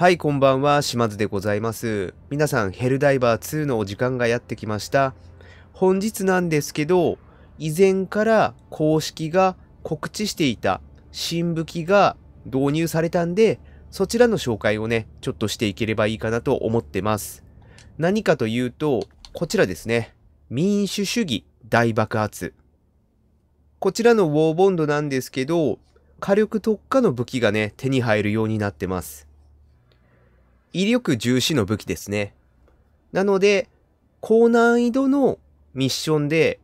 はい、こんばんは、島津でございます。皆さん、ヘルダイバー2のお時間がやってきました。本日なんですけど、以前から公式が告知していた新武器が導入されたんで、そちらの紹介をね、ちょっとしていければいいかなと思ってます。何かというと、こちらですね。民主主義大爆発。こちらのウォーボンドなんですけど、火力特化の武器がね、手に入るようになってます。威力重視の武器ですね。なので、高難易度のミッションで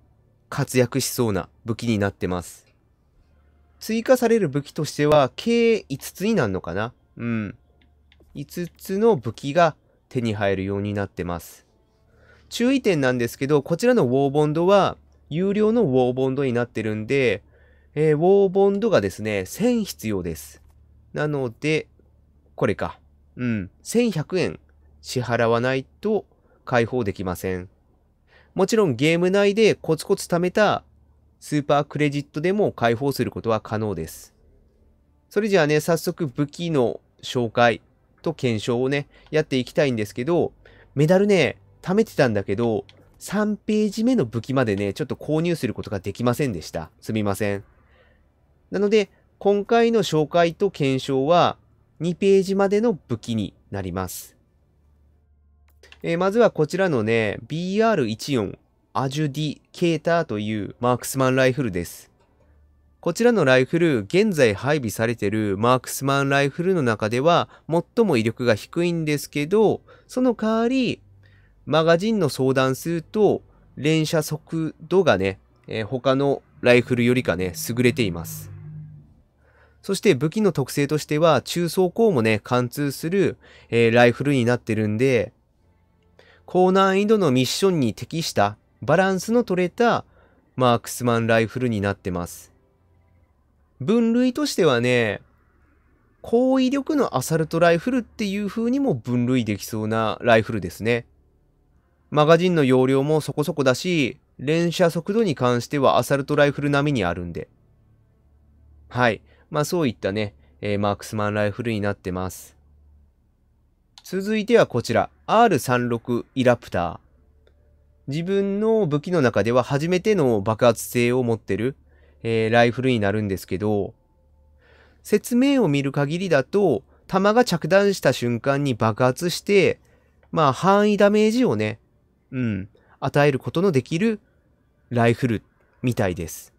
活躍しそうな武器になってます。追加される武器としては、計5つになるのかな？うん。5つの武器が手に入るようになってます。注意点なんですけど、こちらのウォーボンドは、有料のウォーボンドになってるんで、えー、ウォーボンドがですね、1000必要です。なので、これか。うん、1100円支払わないと解放できません。もちろんゲーム内でコツコツ貯めたスーパークレジットでも解放することは可能です。それじゃあね、早速武器の紹介と検証をね、やっていきたいんですけど、メダルね、貯めてたんだけど、3ページ目の武器までね、ちょっと購入することができませんでした。すみません。なので、今回の紹介と検証は、2ページまでの武器になります。えー、まずはこちらのね、BR14 アジュディケーターというマークスマンライフルです。こちらのライフル、現在配備されてるマークスマンライフルの中では最も威力が低いんですけど、その代わり、マガジンの相談数と連射速度がね、えー、他のライフルよりかね、優れています。そして武器の特性としては、中装甲もね、貫通する、えー、ライフルになってるんで、高難易度のミッションに適したバランスの取れたマークスマンライフルになってます。分類としてはね、高威力のアサルトライフルっていう風にも分類できそうなライフルですね。マガジンの容量もそこそこだし、連射速度に関してはアサルトライフル並みにあるんで。はい。まあそういったね、えー、マークスマンライフルになってます。続いてはこちら、R36 イラプター。自分の武器の中では初めての爆発性を持ってる、えー、ライフルになるんですけど、説明を見る限りだと、弾が着弾した瞬間に爆発して、まあ範囲ダメージをね、うん、与えることのできるライフルみたいです。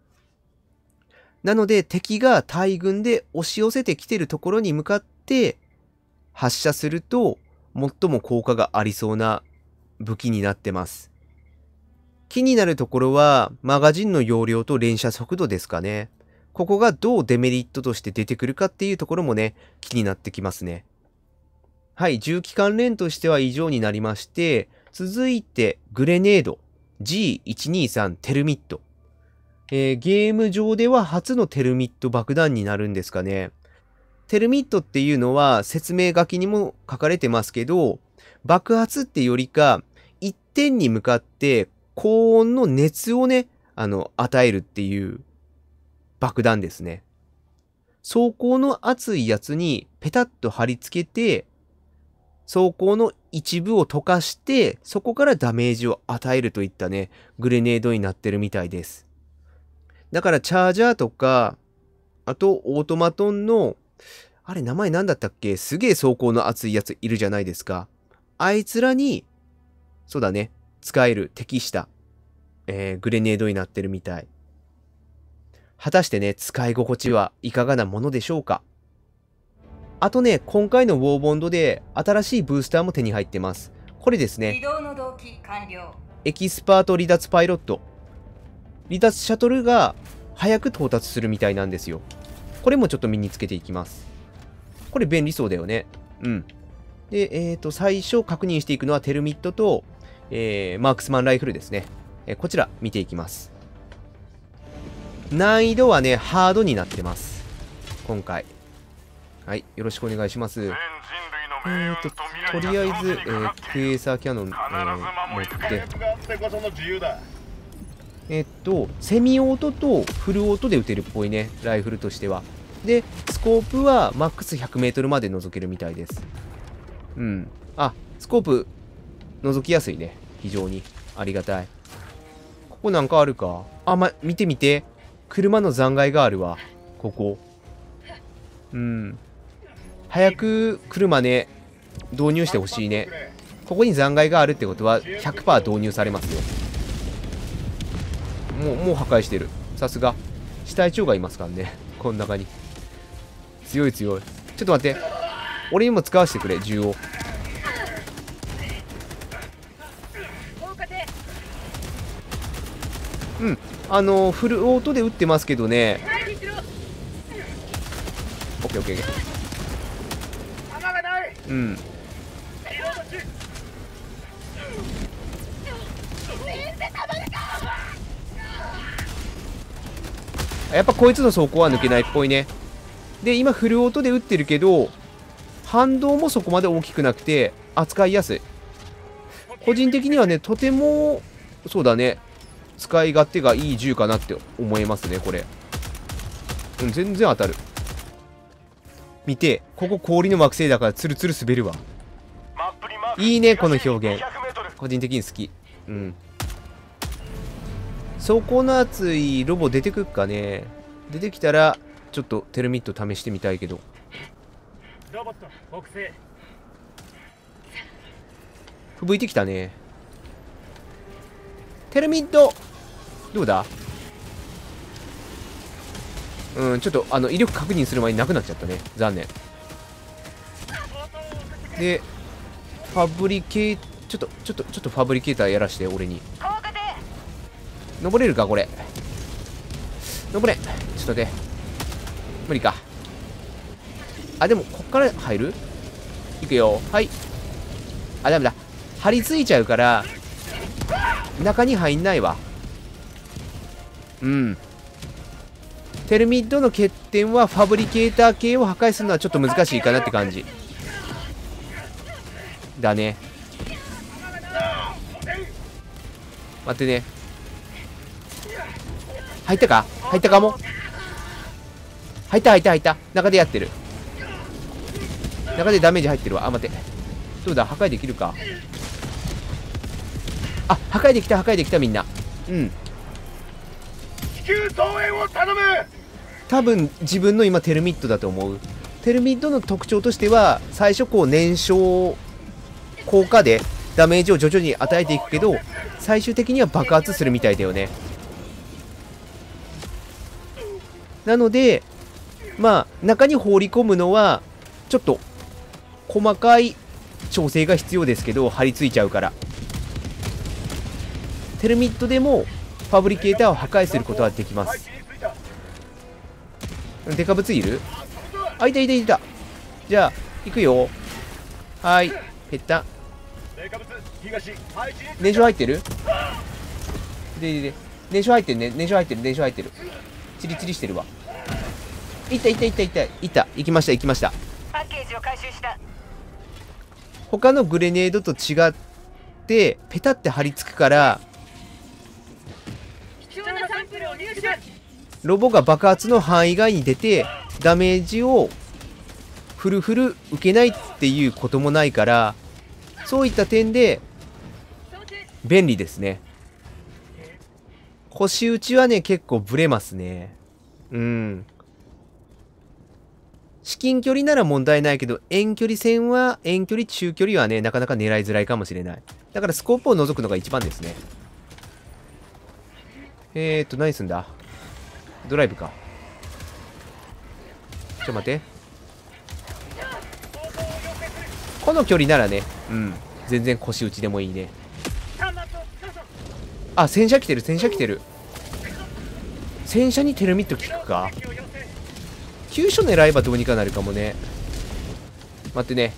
なので敵が大軍で押し寄せてきてるところに向かって発射すると最も効果がありそうな武器になってます。気になるところはマガジンの容量と連射速度ですかね。ここがどうデメリットとして出てくるかっていうところもね、気になってきますね。はい、重機関連としては以上になりまして、続いてグレネード G123 テルミット。えー、ゲーム上では初のテルミット爆弾になるんですかね。テルミットっていうのは説明書きにも書かれてますけど、爆発ってよりか、一点に向かって高温の熱をね、あの、与えるっていう爆弾ですね。走行の熱いやつにペタッと貼り付けて、走行の一部を溶かして、そこからダメージを与えるといったね、グレネードになってるみたいです。だからチャージャーとか、あとオートマトンの、あれ名前なんだったっけ？すげえ走行の熱いやついるじゃないですか。あいつらに、そうだね、使える適した、えー、グレネードになってるみたい。果たしてね、使い心地はいかがなものでしょうか？あとね、今回のウォーボンドで新しいブースターも手に入ってます。これですね。エキスパート離脱パイロット。離脱シャトルが早く到達するみたいなんですよ。これもちょっと身につけていきます。これ便利そうだよね。うん。で、えっ、ー、と、最初確認していくのはテルミットと、えー、マークスマンライフルですね。えー、こちら見ていきます。難易度はね、ハードになってます。今回。はい、よろしくお願いします。えーと、とりあえず、えー、クエーサーキャノン、えー、持って、えっと、セミオートとフルオートで撃てるっぽいね、ライフルとしては。で、スコープはマックス 100m まで覗けるみたいです。うん。あ、スコープ、覗きやすいね。非常に。ありがたい。ここなんかあるか？あ、ま、見てみて。車の残骸があるわ。ここ。うん。早く車ね、導入してほしいね。ここに残骸があるってことは100%導入されますよ。もう、もう破壊してる。さすが。死体長がいますからね。この中に。強い強い。ちょっと待って。俺にも使わせてくれ、銃を。うん。あの、フルオートで撃ってますけどね。オッケーオッケーオッケー。うん。やっぱこいつの走行は抜けないっぽいね。で、今フルオートで撃ってるけど、反動もそこまで大きくなくて、扱いやすい。個人的にはね、とても、そうだね、使い勝手がいい銃かなって思いますね、これ。うん、全然当たる。見て、ここ氷の惑星だからツルツル滑るわ。いいね、この表現。個人的に好き。うん。走行の熱いロボ出てくっかね出てきたら、ちょっとテルミット試してみたいけど。ロボット北西吹雪いてきたね。テルミットどうだうん、ちょっと、あの、威力確認する前になくなっちゃったね。残念。で、ファブリケー、ちょっと、ちょっと、ちょっとファブリケーターやらして、俺に。登れるか、これ。登れ。ちょっと待って。無理か。あ、でも、こっから入る？いくよ。はい。あ、ダメだ。張り付いちゃうから、中に入んないわ。うん。テルミッドの欠点はファブリケーター系を破壊するのはちょっと難しいかなって感じ。だね。待ってね。入ったか？入ったかも？入った入った入った。中でやってる。中でダメージ入ってるわ。あ、待って。どうだ？破壊できるか？あ、破壊できた破壊できたみんな。うん。地球増援を頼む多分自分の今テルミットだと思うテルミットの特徴としては最初こう燃焼効果でダメージを徐々に与えていくけど最終的には爆発するみたいだよねなのでまあ中に放り込むのはちょっと細かい調整が必要ですけど張り付いちゃうからテルミットでもファブリケーターを破壊することはできますデカブツいるあ、いたいたいた。じゃあ、行くよ。はい。減った。燃焼入ってる？ででで。燃焼入ってるね。燃焼入ってる、燃焼入ってる。チリチリしてるわ。いったいったいったいった。いった。行きました、行きました。パッケージを回収した他のグレネードと違って、ペタって貼り付くから、ロボが爆発の範囲外に出て、ダメージをフルフル受けないっていうこともないから、そういった点で便利ですね。腰打ちはね、結構ブレますね。うん。至近距離なら問題ないけど、遠距離戦は、遠距離、中距離はね、なかなか狙いづらいかもしれない。だからスコープを除くのが一番ですね。えーっと、何すんだ？ドライブか。ちょっと待って。この距離ならね、うん。全然腰打ちでもいいね。あ、戦車来てる、戦車来てる。戦車にテルミット効くか？急所狙えばどうにかなるかもね。待ってね。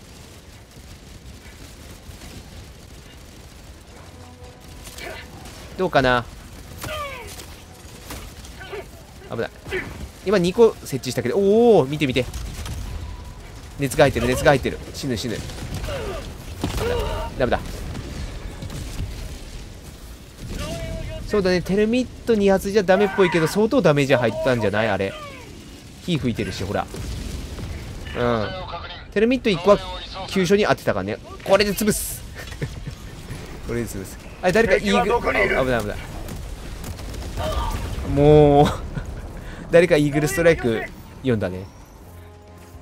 どうかな？危ない。今2個設置したけどおお見て見て。熱が入ってる熱が入ってる。死ぬ死ぬ。ダメだダメだ。そうだね。テルミット2発じゃダメっぽいけど相当ダメージ入ったんじゃない？あれ。火吹いてるしほら。うん。テルミット1個は急所に当てたからね。これで潰す。これで潰す。あれ誰かいる？あ危ない危ない。もう。誰かイーグルストライク読んだね。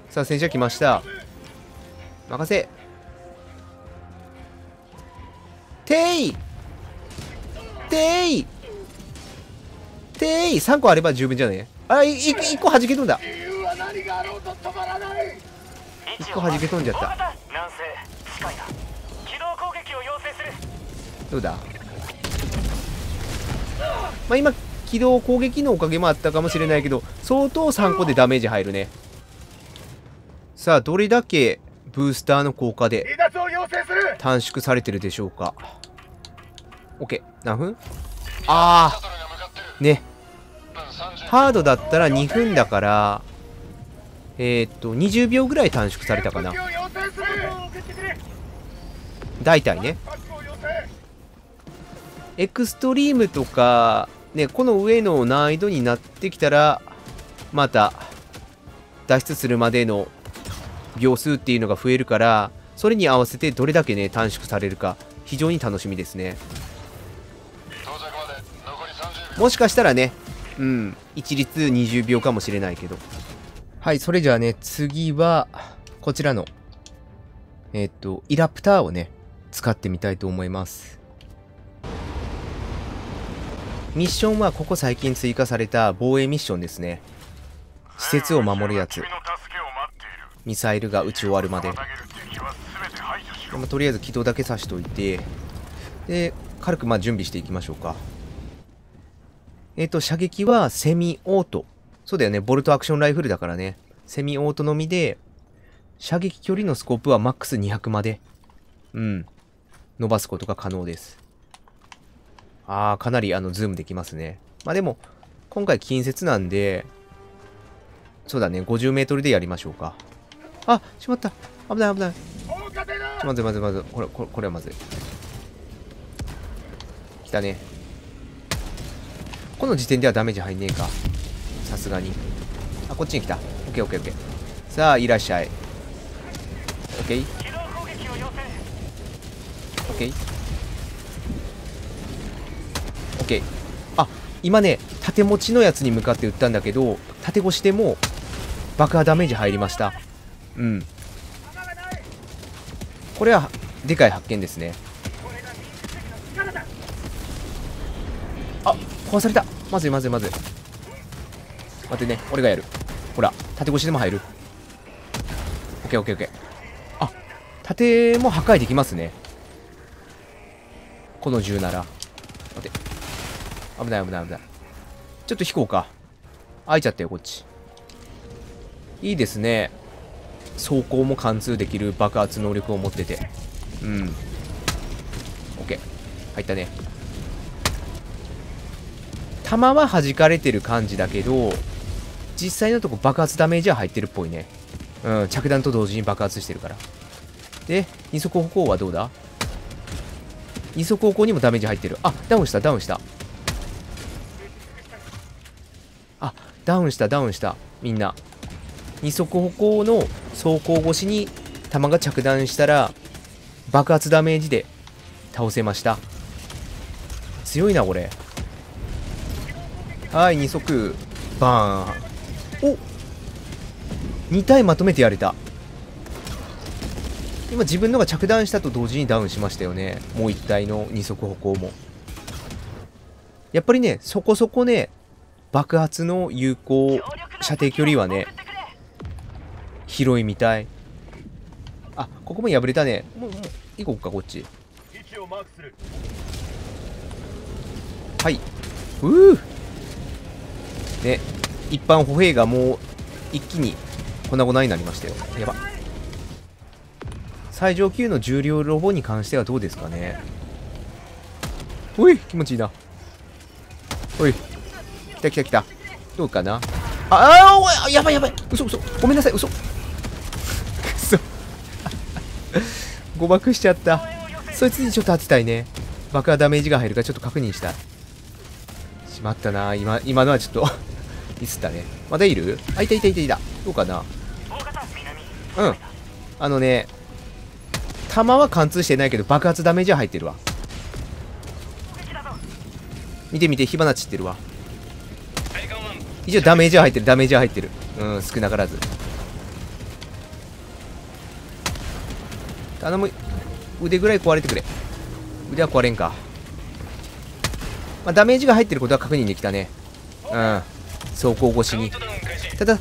さあ戦車来ました。任せ。ていてい。てい。3個あれば十分じゃね？あいい1個弾け飛んだ。理由は何があろうと止まらない1個弾け飛んじゃったどうだ？まあ今機動攻撃のおかげもあったかもしれないけど相当3個でダメージ入るね。さあどれだけブースターの効果で短縮されてるでしょうか？OK 何分？ああね。ハードだったら2分だからえー、っと20秒ぐらい短縮されたかな。大体ね。エクストリームとか、ね、この上の難易度になってきたら、また、脱出するまでの秒数っていうのが増えるから、それに合わせてどれだけね、短縮されるか、非常に楽しみですね。もしかしたらね、うん、一律20秒かもしれないけど。はい、それじゃあね、次は、こちらの、えっと、イラプターをね、使ってみたいと思います。ミッションはここ最近追加された防衛ミッションですね。施設を守るやつ。ミサイルが撃ち終わるまで。まとりあえず軌道だけさしといて、で、軽くまあ準備していきましょうか。えっ、と、射撃はセミオート。そうだよね、ボルトアクションライフルだからね。セミオートのみで、射撃距離のスコープはマックス200まで、うん、伸ばすことが可能です。あー、かなりあの、ズームできますね。まあでも、今回近接なんで、そうだね、50メートルでやりましょうか。あ、しまった。危ない危ない。ちょまずいまずいまずいこれこれこれはまずい来たねこの時点ではダメージ入んねえか。さすがに。あこっちに来た。オッケーオッケーオッケー。さあいらっしゃい。オッケー。オッケー。オッケー。あ今ね縦持ちのやつに向かって撃ったんだけど縦越しでも爆破ダメージ入りました。うん。これはでかい発見ですね。壊された。まずいまずいまずい。待ってね俺がやる。ほら縦越しでも入る。オッケーオッケーオッケー。あ縦も破壊できますね。この銃なら。待って。危ない危ない危ない。ちょっと引こうか。開いちゃったよこっち。いいですね。走行も貫通できる爆発能力を持ってて。うん。OK 入ったね。弾は弾かれてる感じだけど実際のとこ爆発ダメージは入ってるっぽいね。うん着弾と同時に爆発してるから。で二足歩行はどうだ？二足歩行にもダメージ入ってる。あダウンしたダウンした。あダウンしたダウンした。みんな。二足歩行の走行越しに弾が着弾したら爆発ダメージで倒せました。強いなこれ。はい二足。バーン。お。2体まとめてやれた。今自分のが着弾したと同時にダウンしましたよね。もう1体の二足歩行も。やっぱりねそこそこね爆発の有効射程距離はね広いみたい。あここも破れたね。もうもう行こうかこっち。はい。うーね一般歩兵がもう一気に粉々になりましたよ。やば。最上級の重量ロボに関してはどうですかね。おい気持ちいいな。おい。来た来た来た。どうかな。ああおいやばいやばい。嘘嘘。ごめんなさい嘘。くそ 誤爆しちゃった。そいつにちょっと当てたいね。爆破ダメージが入るかちょっと確認したい。しまったな。今今のはちょっと ミスったね。まだいる？あいたいたいたいた。どうかな？うん。あのね弾は貫通してないけど爆発ダメージは入ってるわ。見て見て火花散ってるわ。一応ダメージは入ってる。ダメージは入ってる。うん少なからず。頼む。腕ぐらい壊れてくれ。腕は壊れんか、まあ、ダメージが入ってることは確認できたね。うん。走行越しに。ただ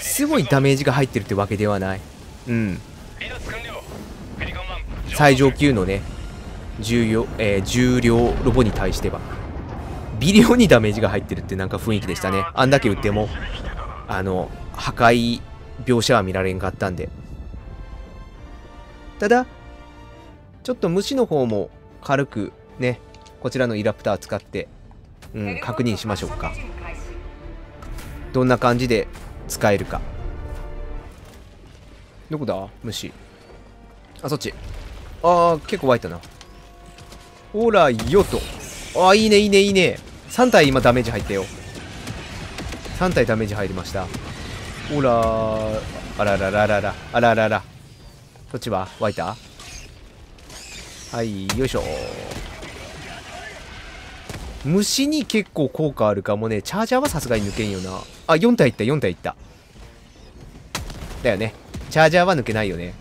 すごいダメージが入ってるってわけではない。うん。最上級のね重量,、えー、重量ロボに対しては。微量にダメージが入ってるってなんか雰囲気でしたね。あんだけ撃ってもあの破壊描写は見られんかったんで。ただちょっと虫の方も軽くねこちらのイラプター使ってうん確認しましょうか。どんな感じで使えるか。どこだ？虫あそっち。あー結構湧いたな。ほらよとあーいいねいいねいいね。3体今ダメージ入ったよ。3体ダメージ入りました。ほらあららららら。あらららそっちは？湧いたはいよいしょ虫に結構効果あるかもね。チャージャーはさすがに抜けんよな。あ4体いった4体いった。だよね。チャージャーは抜けないよね。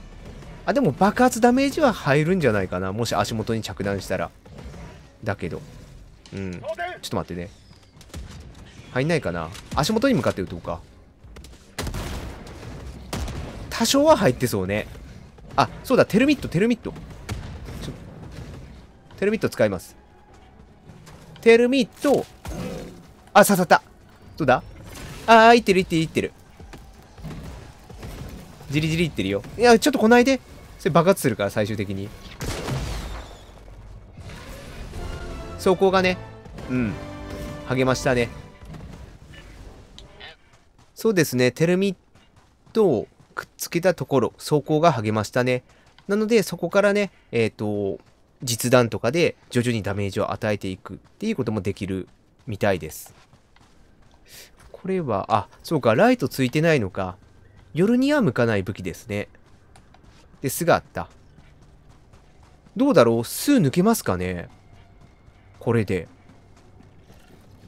あでも爆発ダメージは入るんじゃないかな。もし足元に着弾したら。だけど。うん。ちょっと待ってね。入んないかな。足元に向かって撃とうか。多少は入ってそうね。あそうだ。テルミットテルミット。テルミット使います。テルミットあ刺さったどうだ？ああいってるいってるいってる。じりじりいってるよ。いやちょっと来ないで。それ爆発するから最終的に。走行がねうん。励ましたね。そうですね。テルミットをくっつけたところ走行が励ましたね。なのでそこからねえっ、ー、と実弾とかで徐々にダメージを与えていくっていうこともできるみたいです。これはあそうかライトついてないのか。夜には向かない武器ですね。ですがあったどうだろう？数抜けますかね？これで。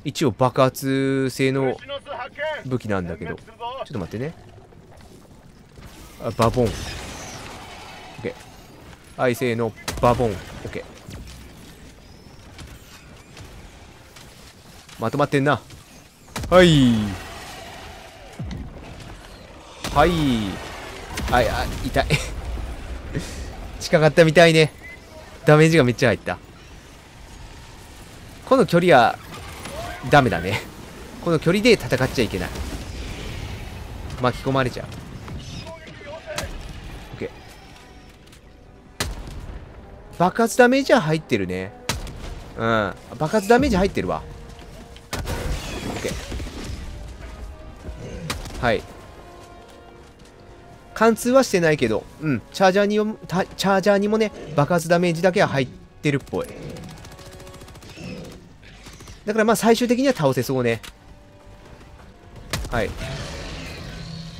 一応爆発性の武器なんだけど。ちょっと待ってね。あバボン。愛性のバボン。OK まとまってんな。はい。はい。はいあ痛い。近かったみたいね。ダメージがめっちゃ入った。この距離はダメだね。この距離で戦っちゃいけない。巻き込まれちゃう。爆発ダメージは入ってるねうん爆発ダメージ入ってるわ OK はい貫通はしてないけど、うん、チャージャーにも、チャージャーにもね、爆発ダメージだけは入ってるっぽい。だからまあ最終的には倒せそうね。はい。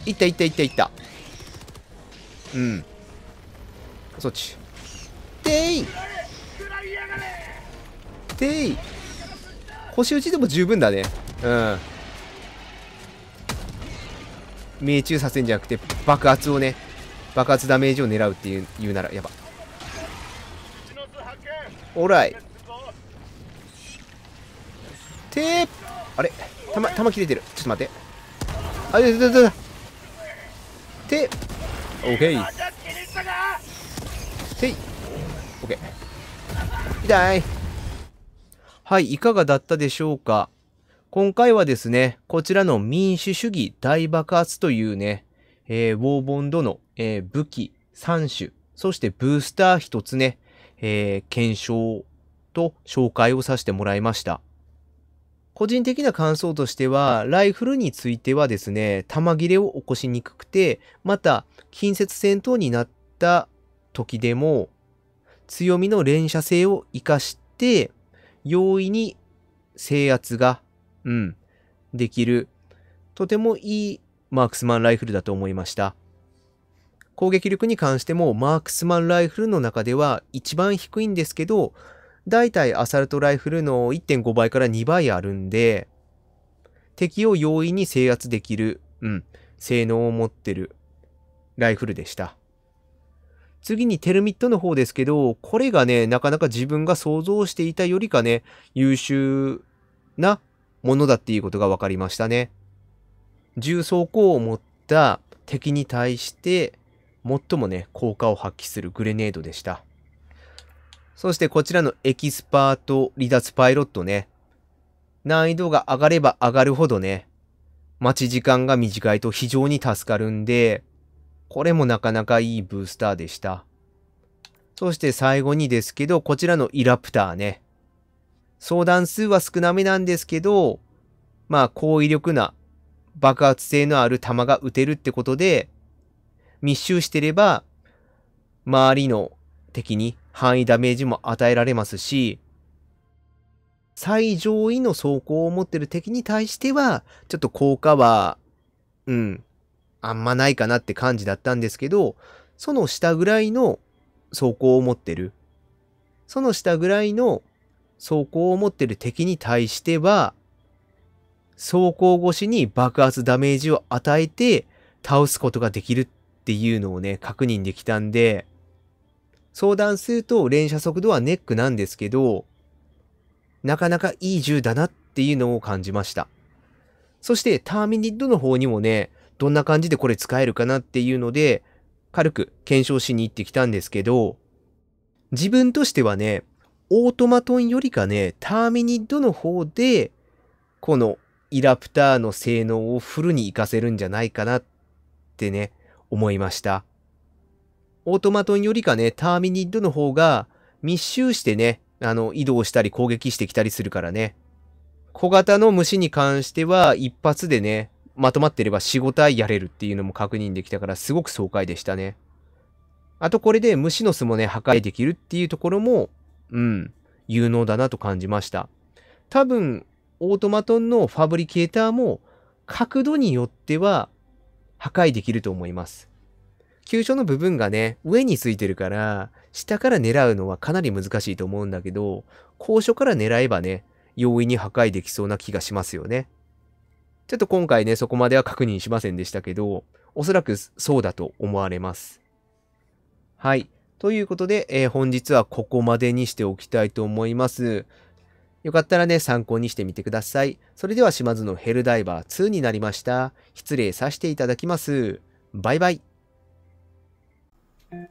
いったいったいったいった。うん。そっち。てい。てい腰打ちでも十分だね。うん。命中させんじゃなくて爆発をね爆発ダメージを狙うっていう言うならやばオーライてーあれ？弾弾切れてる。ちょっと待って。あれだだだてオッケーていオッケー痛いはいいかがだったでしょうか？今回はですね、こちらの民主主義大爆発というね、えー、ウォーボンドの、えー、武器3種、そしてブースター1つね、えー、検証と紹介をさせてもらいました。個人的な感想としては、ライフルについてはですね、弾切れを起こしにくくて、また、近接戦闘になった時でも、強みの連射性を活かして、容易に制圧がうん、できる、とてもいいマークスマンライフルだと思いました。攻撃力に関してもマークスマンライフルの中では一番低いんですけど、だいたいアサルトライフルの1.5倍から2倍あるんで、敵を容易に制圧できる、うん、性能を持ってるライフルでした。次にテルミットの方ですけど、これがね、なかなか自分が想像していたよりかね、優秀なものだっていうことが分かりましたね。重装甲を持った敵に対して、最もね、効果を発揮するグレネードでした。そしてこちらのエキスパート離脱パイロットね。難易度が上がれば上がるほどね、待ち時間が短いと非常に助かるんで、これもなかなかいいブースターでした。そして最後にですけど、こちらのイラプターね。相談数は少なめなんですけど、まあ、高威力な爆発性のある弾が撃てるってことで、密集してれば、周りの敵に範囲ダメージも与えられますし、最上位の装甲を持ってる敵に対しては、ちょっと効果は、うん、あんまないかなって感じだったんですけど、その下ぐらいの装甲を持ってる。その下ぐらいの装甲を持ってる敵に対しては、装甲越しに爆発ダメージを与えて倒すことができるっていうのをね、確認できたんで、相談数と連射速度はネックなんですけど、なかなかいい銃だなっていうのを感じました。そしてターミニッドの方にもね、どんな感じでこれ使えるかなっていうので、軽く検証しに行ってきたんですけど、自分としてはね、オートマトンよりかね、ターミニッドの方で、このイラプターの性能をフルに活かせるんじゃないかなってね、思いました。オートマトンよりかね、ターミニッドの方が密集してね、あの、移動したり攻撃してきたりするからね。小型の虫に関しては一発でね、まとまってれば4、5体やれるっていうのも確認できたからすごく爽快でしたね。あとこれで虫の巣もね、破壊できるっていうところも、うん、有能だなと感じました。多分、オートマトンのファブリケーターも角度によっては破壊できると思います。急所の部分がね、上についてるから、下から狙うのはかなり難しいと思うんだけど、高所から狙えばね、容易に破壊できそうな気がしますよね。ちょっと今回ね、そこまでは確認しませんでしたけど、おそらくそうだと思われます。はい。ということで、えー、本日はここまでにしておきたいと思います。よかったらね、参考にしてみてください。それでは島津のヘルダイバー2になりました。失礼させていただきます。バイバイ。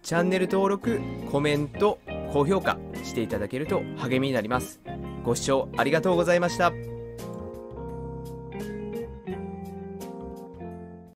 チャンネル登録、コメント、高評価していただけると励みになります。ご視聴ありがとうございました。